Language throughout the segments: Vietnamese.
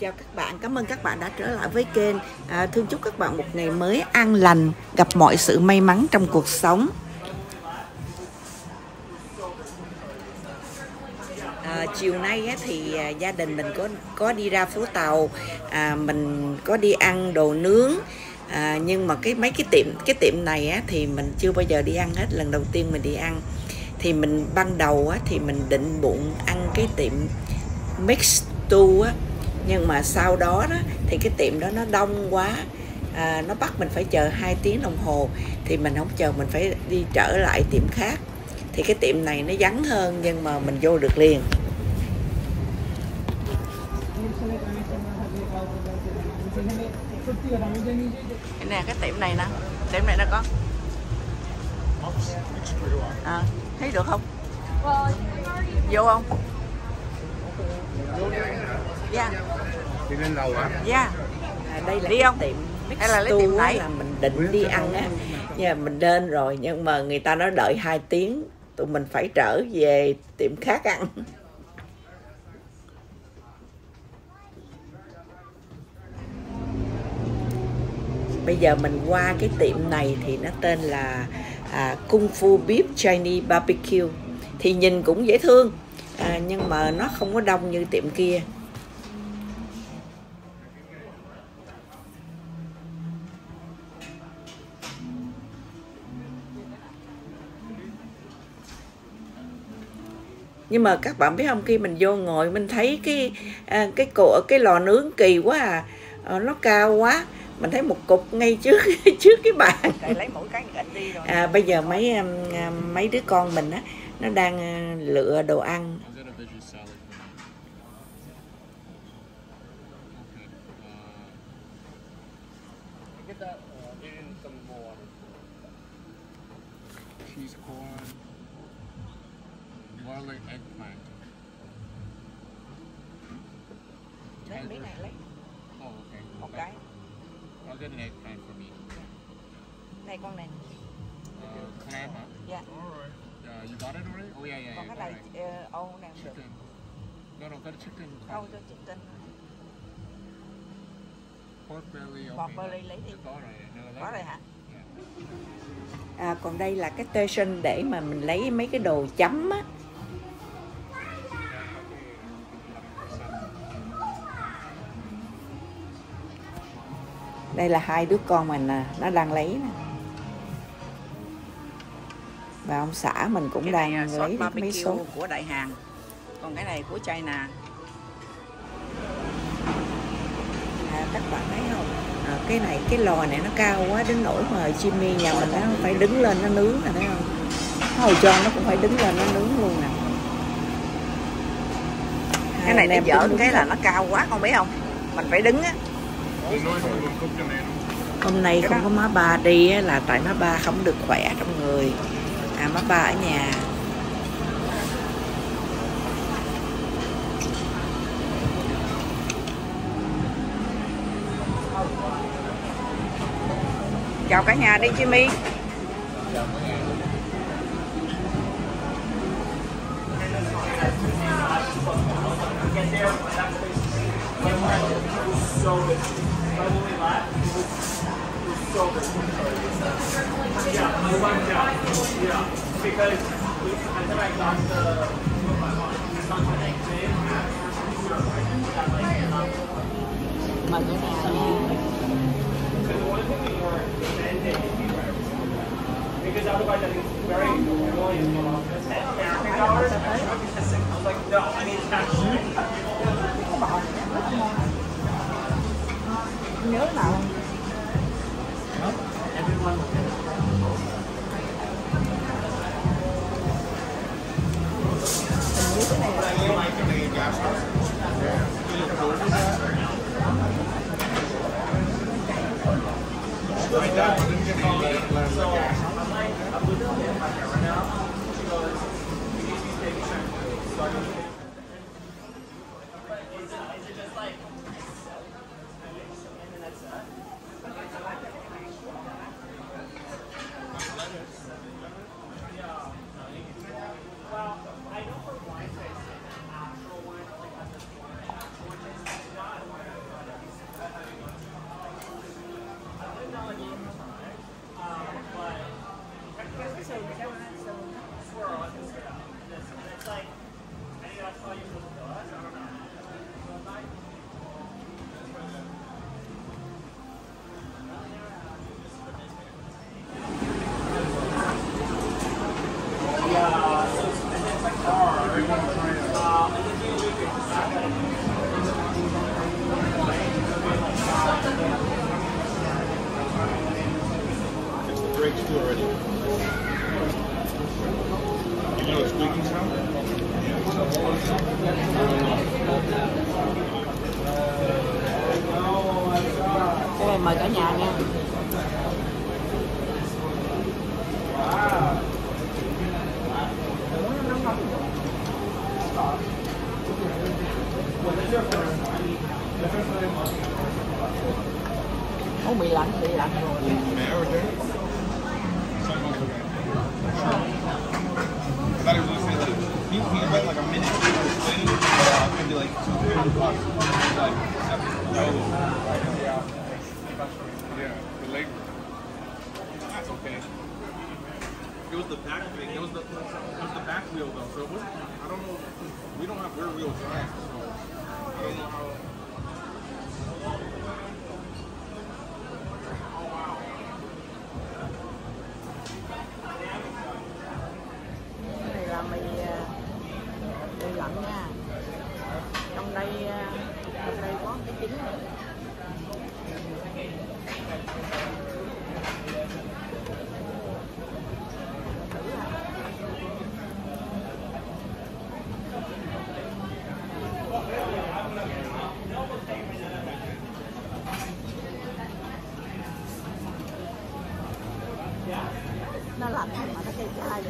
Chào các bạn, cảm ơn các bạn đã trở lại với kênh. À, thương chúc các bạn một ngày mới an lành, gặp mọi sự may mắn trong cuộc sống. À, chiều nay á, thì à, gia đình mình có có đi ra phố tàu, à, mình có đi ăn đồ nướng. À, nhưng mà cái mấy cái tiệm cái tiệm này á, thì mình chưa bao giờ đi ăn hết, lần đầu tiên mình đi ăn. Thì mình ban đầu á, thì mình định bụng ăn cái tiệm mix tu á nhưng mà sau đó, đó thì cái tiệm đó nó đông quá. À, nó bắt mình phải chờ 2 tiếng đồng hồ thì mình không chờ mình phải đi trở lại tiệm khác. Thì cái tiệm này nó vắng hơn nhưng mà mình vô được liền. Cái nè cái tiệm này nè. Tiệm này nè con à, thấy được không? Vô không? Dạ. Đi lên lầu hả? Dạ. À, đây là đi không? tiệm hay là lấy tiệm này? là mình định đi ăn á. Nhưng mà mình đến rồi nhưng mà người ta nói đợi 2 tiếng tụi mình phải trở về tiệm khác ăn. Bây giờ mình qua cái tiệm này thì nó tên là à, Kung Fu Beef Chinese Barbecue. Thì nhìn cũng dễ thương à, nhưng mà nó không có đông như tiệm kia nhưng mà các bạn biết không khi mình vô ngồi mình thấy cái à, cái cổ cái lò nướng kỳ quá à, à nó cao quá. Mình thấy một cục ngay trước trước cái bàn. Lấy mỗi cái đi rồi. À, bây giờ mấy à, mấy đứa con mình á nó đang lựa đồ ăn. Cheese corn, boiling eggplant. Lấy miếng này lấy. Oh, okay. Một cái. I'll get an eggplant for me. Này con này. Uh, clam hả? Dạ. Yeah. Alright. Uh, you got it already? Oh yeah, yeah. Còn cái này uh, ô này được. Chicken. No, no, got a chicken. Không, cho chicken. Pork belly. Okay. Pork belly lấy đi. Có rồi. Có rồi hả? à, còn đây là cái station để mà mình lấy mấy cái đồ chấm á đây là hai đứa con mình nè nó đang lấy nè. Và ông xã mình cũng cái đang lấy mấy số. của đại hàng. Còn cái này của china. À, các bạn thấy không? À, cái này cái lò này nó cao quá đến nỗi mà Jimmy nhà mình nó phải đứng lên nó nướng nè thấy không? Hồi cho nó cũng phải đứng lên nó nướng luôn nè. Cái này để dở cái là nó cao quá con biết không? Mình phải đứng á hôm nay không có má ba đi là tại má ba không được khỏe trong người. À má ba ở nhà. Chào cả nhà đi, Jimmy. so good. But when we left, it was, it was so good. Yeah, I went. Yeah, because we, I got the, my mom, the next day, Because Because otherwise, I think it's very annoying. I was like, no, I need tax. nhớ nào It's the brakes already. You know the squeaking sound? Cái này mời cả nhà nha. Yeah, the leg. That's okay. It was the back thing. It was the it was the back wheel though. So it was nó lạnh mà nó cay cay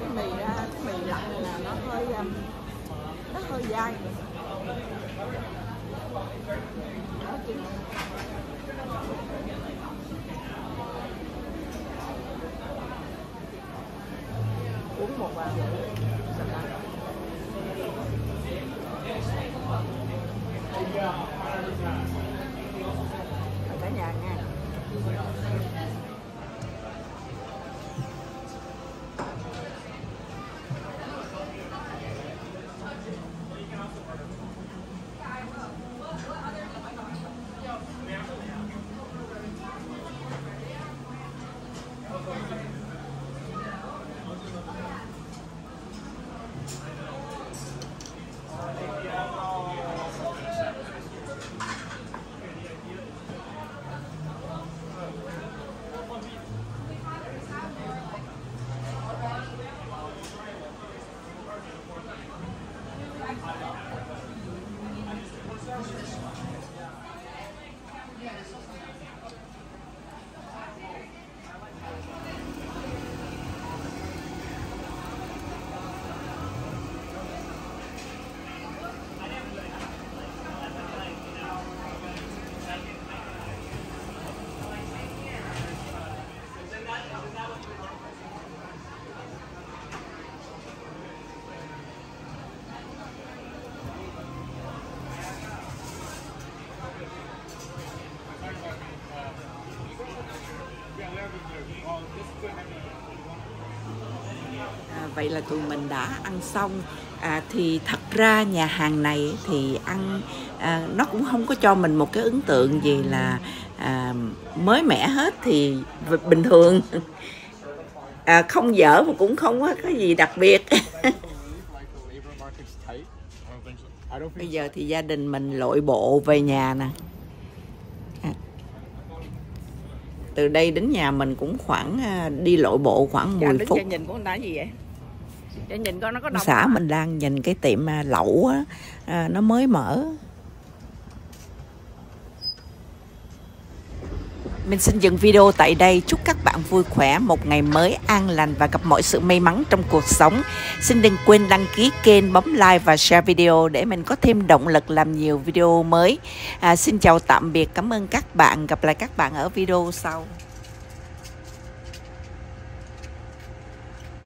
cái mì cái mì lạnh này là nó hơi um, nó hơi dai. Uống một vào sạch cả nhà nha. Vậy là tụi mình đã ăn xong. À, thì thật ra nhà hàng này thì ăn à, nó cũng không có cho mình một cái ấn tượng gì là à, mới mẻ hết thì bình thường. À, không dở mà cũng không có cái gì đặc biệt. Bây giờ thì gia đình mình lội bộ về nhà nè. À. từ đây đến nhà mình cũng khoảng à, đi lội bộ khoảng 10 phút. nhìn của người ta gì vậy? Cho nhìn coi nó có đông xã mình đang nhìn cái tiệm à, lẩu á, à, nó mới mở Mình xin dừng video tại đây. Chúc các bạn vui khỏe, một ngày mới an lành và gặp mọi sự may mắn trong cuộc sống. Xin đừng quên đăng ký kênh, bấm like và share video để mình có thêm động lực làm nhiều video mới. À, xin chào tạm biệt, cảm ơn các bạn. Gặp lại các bạn ở video sau.